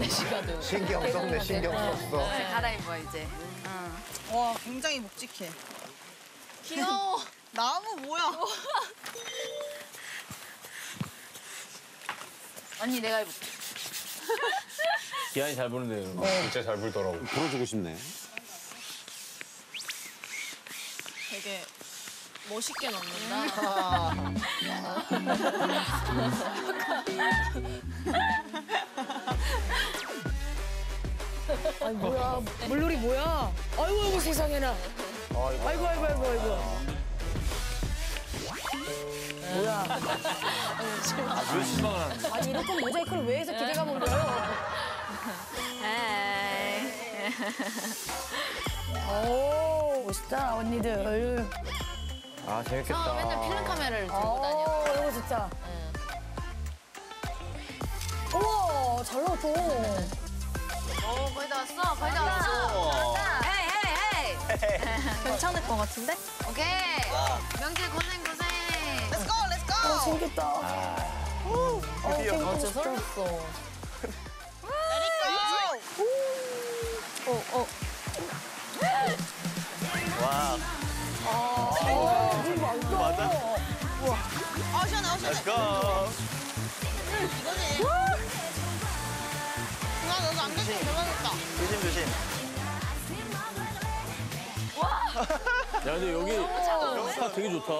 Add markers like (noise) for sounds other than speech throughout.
없네 시가도. 신경 썼네, 신경 썼어. 갈아입어 이제. 와 굉장히 묵직해. 귀여워. (laughs) 나무 뭐야? (laughs) 언니 내가 입을게. (laughs) 기한이 잘 이런 거. 진짜 잘 불더라고. 불어주고 싶네. 되게 멋있게 넣는다. 아니 뭐야 물놀이 뭐야? 아이고 아이고 세상에나. 아이고 아이고 아이고 아이고. 뭐야? 왜 실망을 하는 거야? 아니 거면 모자이크를 왜 해서 기대감 온 거예요? 에이. 오 멋있다 언니들. 아, 재밌겠다. 아, 맨날 필름 카메라를 들고 다녀. 오 이거 어, 진짜. 우와 잘 나왔어. 오 왔어. 거의 다 왔어. 에이 에이 에이. 괜찮을 것 같은데? 오케이. 명질 고생 고생. Let's go, let's go. 어, 재밌겠다. 어, 드디어. 아, 진짜 설렜어. Let it go. 어, 어. 와, 어, 물 많다. 맞아? 아 시원해, 아 시원해. let's go. 야 근데 여기 스타 되게 좋다.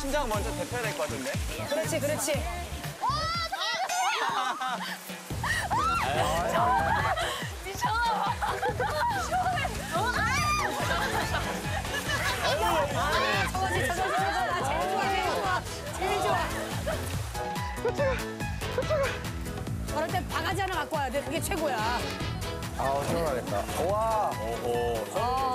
심장 먼저 대표해야 될 것 같은데. 그렇지 그렇지. 저거지 저거지 저거 나 제일 좋아 제일 좋아 제일 좋아. 그럴 때 바가지 하나 갖고 와야 돼. 그게 최고야. 아, 시원하겠다. 와. 오호. 아,